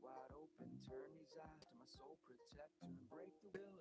wide open. Turn these eyes to my soul protector and break the will.